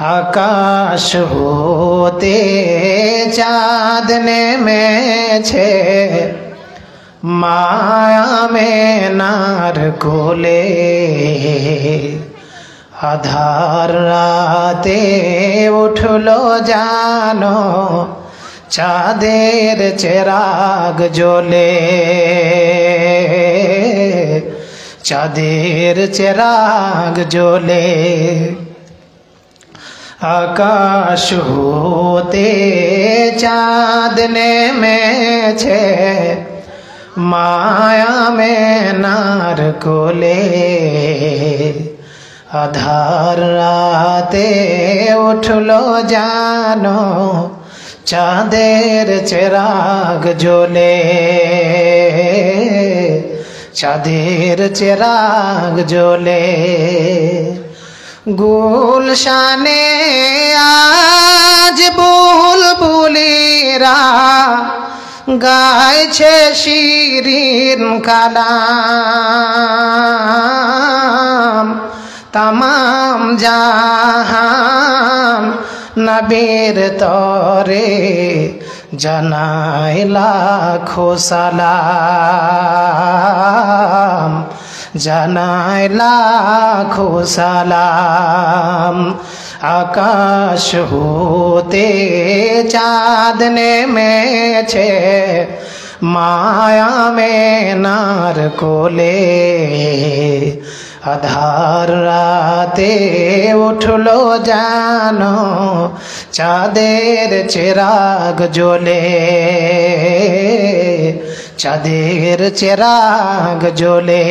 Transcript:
আকাশ হতে নেমেছে মায়া মেনার কোলে। আধার রাতে উঠল জানো, চাঁদের চেরাগ জ্বলে। চাঁদের চেরাগ জ্বলে। আকাশ হতে চাঁদ নেমেছে মায়া মেনার কোলে। আধার রাতে উঠল জানো, চাঁদের চেরাগ জ্বলে। চাঁদের চেরাগ জ্বলে। গুলশানে আজ বুলবুলিরা গাইছে শিরিন কালাম। তামাম জাহান নবীর তরে জানাই লাখো সালাম। জানাই লাখো সালাম। আকাশ হতে চাঁদ নেমেছে, মায়া মেনার কোলে। আধার রাতে উঠল জানো চাঁদের চেরাগ জ্বলে। চাঁদের চেরাগ জ্বলে